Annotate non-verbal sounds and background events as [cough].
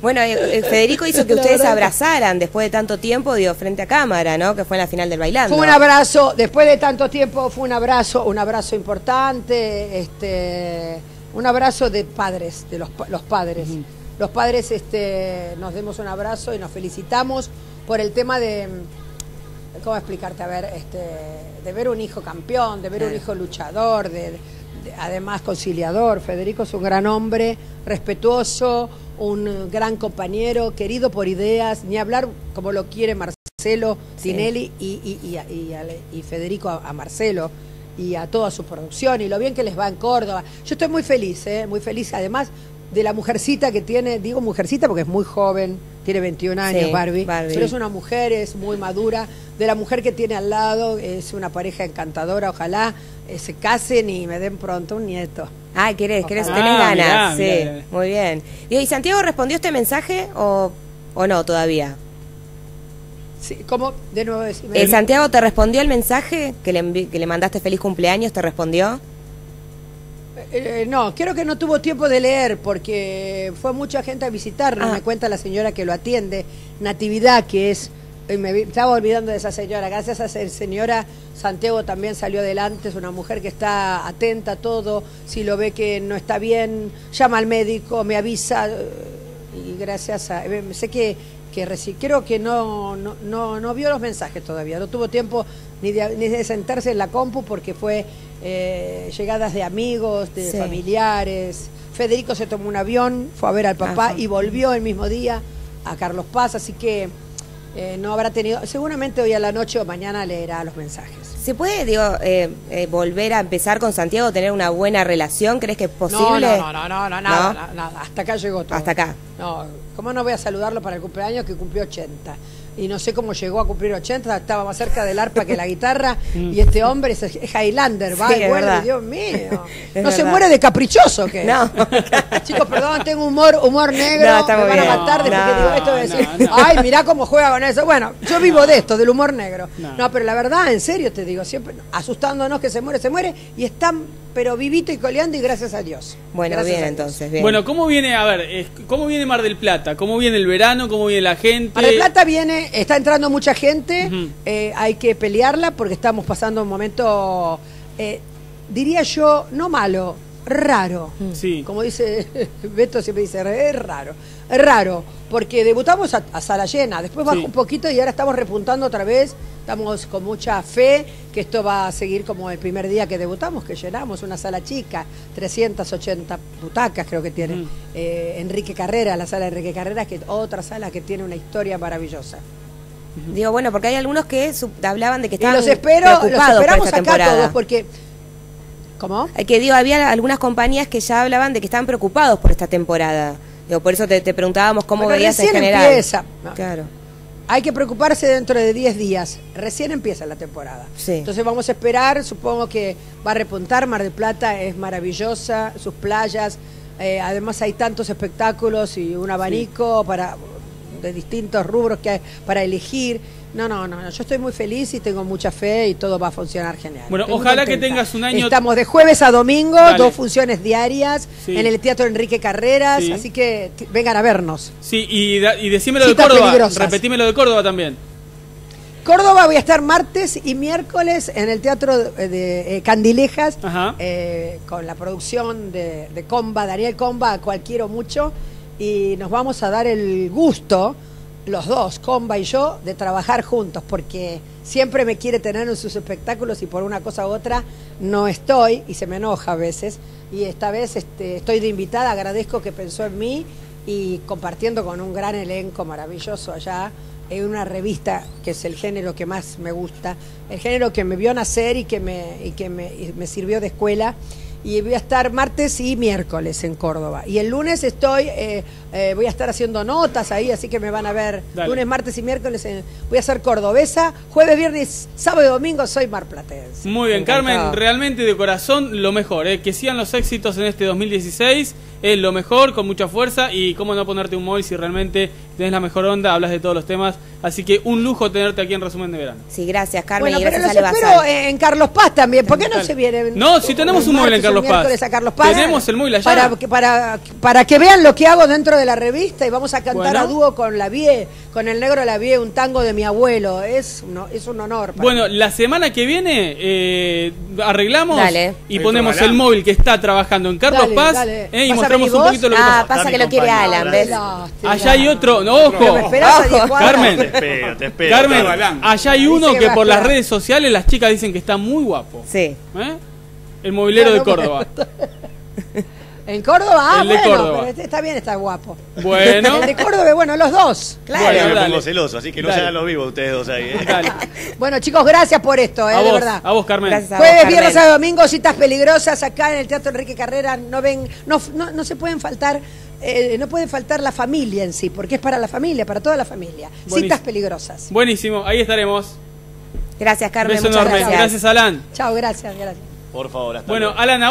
Bueno, eh, eh, Federico hizo que ustedes se abrazaran después de tanto tiempo, digo, frente a cámara, ¿no? Que fue en la final del bailando. Fue un abrazo, después de tanto tiempo fue un abrazo, un abrazo importante, este, un abrazo de padres, de los, los padres. Los padres este, nos demos un abrazo y nos felicitamos por el tema de, ¿cómo explicarte? A ver, este, de ver un hijo campeón, de ver un hijo luchador, de además conciliador. Federico es un gran hombre, respetuoso, un gran compañero, querido por ideas, ni hablar como lo quiere Marcelo Tinelli y, Federico a, Marcelo y a toda su producción y lo bien que les va en Córdoba. Yo estoy muy feliz, ¿eh? muy feliz además de la mujercita que tiene, digo mujercita porque es muy joven, tiene 21 años Barbie, pero es una mujer, es muy madura, de la mujer que tiene al lado, es una pareja encantadora, ojalá eh, se casen y me den pronto un nieto. Ah, querés, querés, tenés ah, ganas, sí, muy bien. ¿Y Santiago respondió este mensaje o, o no todavía? Sí, ¿Cómo? De nuevo decime. ¿El Santiago te respondió el mensaje que le, que le mandaste feliz cumpleaños? ¿Te respondió? Eh, no, creo que no tuvo tiempo de leer porque fue mucha gente a visitarlo. Ah. Me cuenta la señora que lo atiende, Natividad, que es me estaba olvidando de esa señora. Gracias a esa señora, Santiago también salió adelante. Es una mujer que está atenta a todo. Si lo ve que no está bien, llama al médico, me avisa. Y gracias a. Eh, sé que, que creo que no, no, no, vio los mensajes todavía. No tuvo tiempo ni de, ni de sentarse en la compu porque fue eh, llegadas de amigos, de familiares. Federico se tomó un avión, fue a ver al papá y volvió el mismo día a Carlos Paz. Así que eh, no habrá tenido, seguramente hoy a la noche o mañana leerá los mensajes. ¿Se puede, digo, eh, eh, volver a empezar con Santiago, tener una buena relación? ¿Crees que es posible? No, no, no, no, nada, nada, hasta acá llegó todo. Hasta acá. No, ¿cómo no voy a saludarlo para el cumpleaños que cumplió 80? Y no sé cómo llegó a cumplir 80, estaba más cerca del arpa que la [laughs] guitarra, y este hombre es, Highlander, va, sí, Dios mío. [laughs] no se muere de caprichoso, ¿qué? No. [laughs] Chicos, perdón, tengo humor humor negro, no, me van a matar después que digo esto de decir, ay, mirá cómo juega con eso. Bueno, yo vivo de esto, del humor negro. No, pero la verdad, en serio te digo, siempre asustándonos que se muere, se muere, y están pero vivito y coleando y gracias a Dios. Bueno, bien entonces, bien. Bueno, ¿cómo viene, a ver, cómo viene Mar del Plata? ¿Cómo viene el verano? ¿Cómo viene la gente? Mar del Plata viene, está entrando mucha gente, eh, hay que pelearla porque estamos pasando un momento, eh, diría yo, no malo, raro. Sí. Como dice [laughs] Beto siempre dice, es raro. Es raro, porque debutamos a, sala llena, después bajó un poquito y ahora estamos repuntando otra vez. Estamos con mucha fe que esto va a seguir como el primer día que debutamos, que llenamos una sala chica, 380 butacas creo que tiene. Eh, Enrique Carrera, la sala de Enrique Carrera, que es otra sala que tiene una historia maravillosa. Digo, bueno, porque hay algunos que hablaban de que estaban los espero, los esperamos acá todos, porque ¿Cómo? Que digo, había algunas compañías que ya hablaban de que estaban preocupados por esta temporada. Digo, por eso te, preguntábamos cómo veías en general. Empieza. Claro. Hay que preocuparse dentro de 10 días. Recién empieza la temporada. Entonces vamos a esperar. Supongo que va a repuntar. Mar del Plata es maravillosa. Sus playas. Eh, además hay tantos espectáculos y un abanico para de distintos rubros que hay para elegir. No, no, no, yo estoy muy feliz y tengo mucha fe y todo va a funcionar genial. Bueno, ojalá que tengas un año. Estamos de jueves a domingo, dos funciones diarias en el Teatro Enrique Carreras, así que vengan a vernos. Sí, y, y decímelo de Córdoba, repetímelo de Córdoba también. Córdoba voy a estar martes y miércoles en el Teatro de eh, Candilejas eh, con la producción de, de Comba, Daniel Comba, a cual quiero mucho, y nos vamos a dar el gusto los dos, Comba y yo, de trabajar juntos, porque siempre me quiere tener en sus espectáculos y por una cosa u otra no estoy y se me enoja a veces. Y esta vez este, estoy de invitada, agradezco que pensó en mí y compartiendo con un gran elenco maravilloso allá en una revista que es el género que más me gusta, el género que me vio nacer y que me, y que me, me sirvió de escuela y voy a estar martes y miércoles en Córdoba. Y el lunes estoy, eh, eh, voy a estar haciendo notas ahí, así que me van a ver lunes, martes y miércoles. voy a ser cordobesa, jueves, viernes, sábado y domingo soy marplatense. Muy bien, Carmen, realmente de corazón lo mejor, eh, que sigan los éxitos en este 2016 es lo mejor, con mucha fuerza y cómo no ponerte un móvil si realmente tenés la mejor onda, hablas de todos los temas. Así que un lujo tenerte aquí en Resumen de Verano. Sí, gracias, Carmen. Bueno, y gracias pero los espero en Carlos Paz también. ¿Por qué no se viene? No, si tenemos un móvil en Carlos Carlos Paz. miércoles a Carlos Paz. Tenemos el allá. Para, que- para, para que vean lo que hago dentro de la revista y vamos a cantar Bueno. a dúo con la Vie, con el negro la Vie, un tango de mi abuelo. Es, un- es un honor. para Bueno, mí. la semana que viene eh, arreglamos Dale. y ponemos el móvil que está trabajando en Carlos Dale, Paz dale. eh, y ¿Vas a mostramos un poquito lo que Ah, pasa. que lo quiere Alan. ¿ves? Lástima. Allá hay otro, no, ojo. esperás a diez Ojo. Carmen. Te espero, te espero. Carmen, allá hay uno que por las redes sociales las chicas dicen que está muy guapo. Sí. ¿eh? El movilero de Bueno, Córdoba. [laughs] En Córdoba, ah, El de bueno, Córdoba. pero este está bien, está guapo. Bueno, [laughs] El de Córdoba, bueno, los dos. Claro. Bueno, Yo me pongo celoso, así que no Dale. se hagan los vivos ustedes dos ahí. ¿eh? dale. [laughs] Bueno, chicos, gracias por esto, eh, A de vos, verdad. a vos, Carmen. Gracias a vos, Jueves, Carmen. viernes, sábado, domingo, citas peligrosas acá en el Teatro Enrique Carrera. No ven, no, no, no se pueden faltar, eh, no puede faltar la familia en sí, porque es para la familia, para toda la familia. Buenísimo. Citas peligrosas. Buenísimo, ahí estaremos. Gracias, Carmen. Beso muchas enorme. gracias. Gracias, Alan. Chao, gracias, gracias. Por favor, hasta Bueno, luego. Alan, a